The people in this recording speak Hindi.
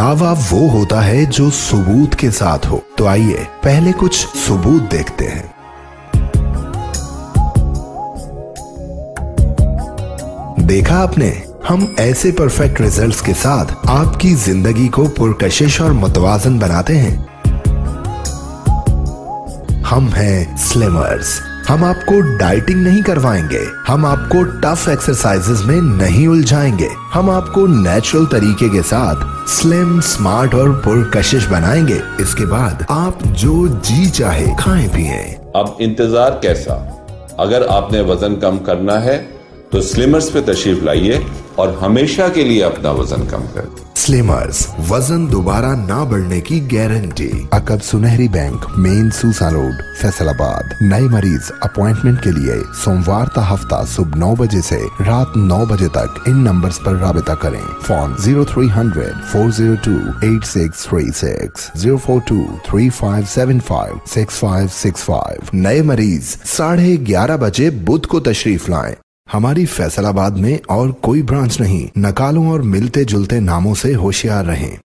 दावा वो होता है जो सबूत के साथ हो। तो आइए, पहले कुछ सबूत देखते हैं। देखा आपने? हम ऐसे परफेक्ट रिजल्ट्स के साथ आपकी ज़िंदगी को पुरकशिश और मुतवाजन बनाते हैं। हम हैं स्लिमर्स हम आपको डाइटिंग नहीं करवाएँगे, हम आपको टफ एक्सरसाइजेज में नहीं उलझाएँगे, हम आपको नेचुरल तरीके के साथ स्लिम स्मार्ट और पुरकशिश बनाएँगे। इसके बाद आप जो जी चाहे खाए, पिए। अब इंतज़ार कैसा? अगर आपने वज़न कम करना है तो स्लिमर्स पे तशरीफ़ लाइए। और हमेशा के लिए अपना वज़न कम कर स्लिमर्स वज़न दोबारा ना बढ़ने की गारंटी अकब सुनहरी बैंक मेन सूसा रोड फैसलाबाद। नए मरीज़ अपॉइंटमेंट के लिए सोमवार का हफ़्ता सुबह नौ बजे से रात नौ बजे तक इन नंबर्स पर राबता करें। Phone zero three hundred four zero two eight six three six zero four two three five seven five six five six five नए मरीज़, साढ़े ग्यारह बजे बुध को तशरीफ़ लाएँ। हमारी फैसलाबाद में और कोई ब्रांच नहीं। नकालों और मिलते जुलते नामों से होशियार रहें।